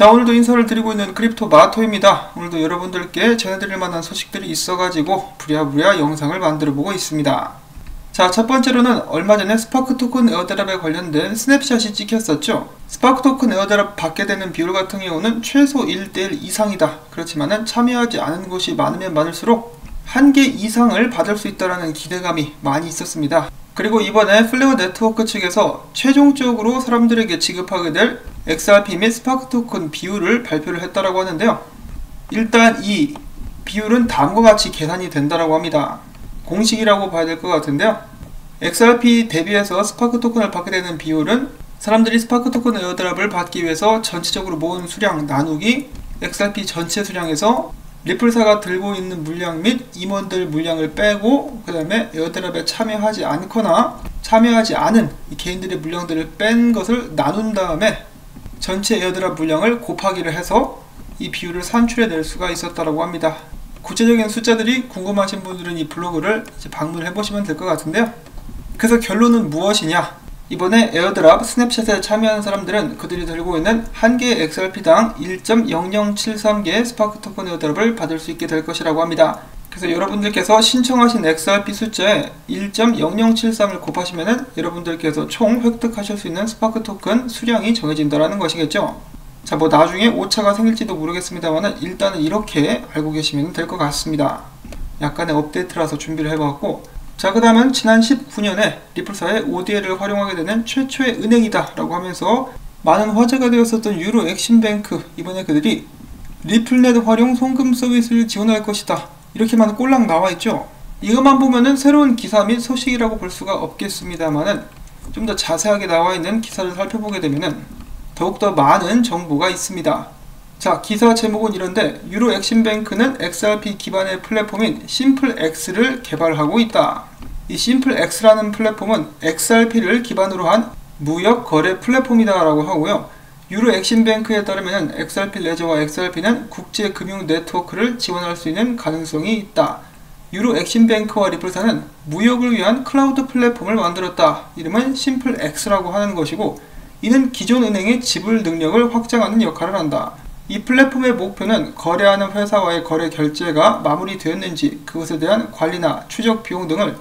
자 오늘도 인사를 드리고 있는 크립토 마토입니다. 오늘도 여러분들께 전해드릴 만한 소식들이 있어가지고 부랴부랴 영상을 만들어 보고 있습니다. 자 첫 번째로는 얼마 전에 스파크 토큰 airdrop에 관련된 snapshot이 찍혔었죠. 스파크 토큰 airdrop 받게 되는 비율 같은 경우는 최소 1대1 이상이다. 그렇지만은 참여하지 않은 곳이 많으면 많을수록 한 개 이상을 받을 수 있다는 기대감이 많이 있었습니다. 그리고 이번에 플레어 네트워크 측에서 최종적으로 사람들에게 지급하게 될 XRP 및 스파크 토큰 비율을 발표를 했다라고 하는데요. 일단 이 비율은 다음과 같이 계산이 된다라고 합니다. 공식이라고 봐야 될 것 같은데요. XRP 대비해서 스파크 토큰을 받게 되는 비율은 사람들이 스파크 토큰 airdrop을 받기 위해서 전체적으로 모은 수량 나누기 XRP 전체 수량에서 리플사가 들고 있는 물량 및 임원들 물량을 빼고 그 다음에 airdrop에 참여하지 않거나 참여하지 않은 개인들의 물량들을 뺀 것을 나눈 다음에 전체 airdrop 물량을 곱하기를 해서 이 비율을 산출해 낼 수가 있었다고 합니다. 구체적인 숫자들이 궁금하신 분들은 이 블로그를 방문해 보시면 될 것 같은데요. 그래서 결론은 무엇이냐? 이번에 airdrop snapshot에 참여한 사람들은 그들이 들고 있는 한 개의 XRP당 1.0073개의 스파크 토큰 airdrop을 받을 수 있게 될 것이라고 합니다. 그래서 여러분들께서 신청하신 XRP 숫자에 1.0073을 곱하시면은 여러분들께서 총 획득하실 수 있는 스파크 토큰 수량이 정해진다는 것이겠죠. 자, 뭐 나중에 오차가 생길지도 모르겠습니다만은 일단은 이렇게 알고 계시면 될 것 같습니다. 약간의 업데이트라서 준비를 해봤고 자, 그 다음은 지난 19년에 리플사의 ODL을 활용하게 되는 최초의 은행이다 라고 하면서 많은 화제가 되었었던 유로 엑신뱅크 이번에 그들이 리플넷 활용 송금 서비스를 지원할 것이다 이렇게만 꼴랑 나와 있죠. 이것만 보면은 새로운 기사 및 소식이라고 볼 수가 없겠습니다만은 좀 더 자세하게 나와 있는 기사를 살펴보게 되면은 더욱더 많은 정보가 있습니다. 자 기사 제목은 이런데 유로 엑신뱅크는 XRP 기반의 플랫폼인 Simple X를 개발하고 있다. 이 Simple X라는 플랫폼은 XRP를 기반으로 한 무역 거래 플랫폼이다 라고 하고요. 유로 엑신뱅크에 따르면 XRP 레저와 XRP는 국제 금융 네트워크를 지원할 수 있는 가능성이 있다. 유로 엑신뱅크와 리플사는 무역을 위한 클라우드 플랫폼을 만들었다. 이름은 Simple X라고 하는 것이고 이는 기존 은행의 지불 능력을 확장하는 역할을 한다. 이 플랫폼의 목표는 거래하는 회사와의 거래 결제가 마무리되었는지 그것에 대한 관리나 추적 비용 등을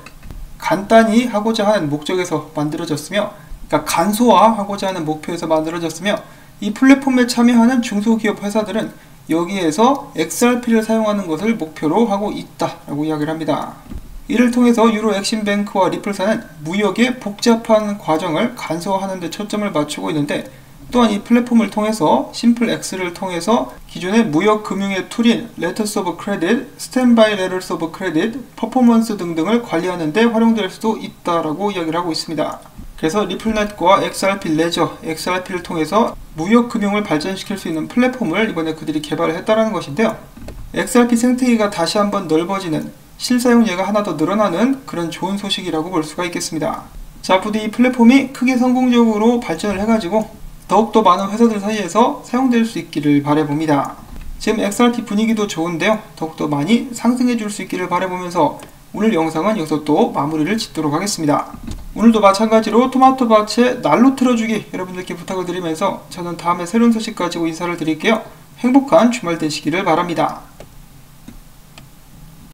간단히 하고자 하는 목적에서 만들어졌으며 그러니까 간소화하고자 하는 목표에서 만들어졌으며 이 플랫폼에 참여하는 중소기업 회사들은 여기에서 XRP를 사용하는 것을 목표로 하고 있다라고 이야기를 합니다. 이를 통해서 유로 엑신뱅크와 리플사는 무역의 복잡한 과정을 간소화하는 데 초점을 맞추고 있는데 또한 이 플랫폼을 통해서 Simple X를 통해서 기존의 무역 금융의 tool인 letters of credit, standby letters of credit, performance 등등을 관리하는 데 활용될 수도 있다라고 이야기를 하고 있습니다. 그래서 리플넷과 XRP 레저, XRP를 통해서 무역 금융을 발전시킬 수 있는 플랫폼을 이번에 그들이 개발을 했다라는 것인데요. XRP 생태계가 다시 한번 넓어지는 실사용 예가 하나 더 늘어나는 그런 좋은 소식이라고 볼 수가 있겠습니다. 자, 부디 이 플랫폼이 크게 성공적으로 발전을 해가지고 더욱더 많은 회사들 사이에서 사용될 수 있기를 바라봅니다. 지금 XRP 분위기도 좋은데요. 더욱더 많이 상승해 줄 수 있기를 바라보면서 오늘 영상은 여기서 또 마무리를 짓도록 하겠습니다. 오늘도 마찬가지로 토마토 밭에 날로 틀어주기 여러분들께 부탁을 드리면서 저는 다음에 새로운 소식 가지고 인사를 드릴게요. 행복한 주말 되시기를 바랍니다.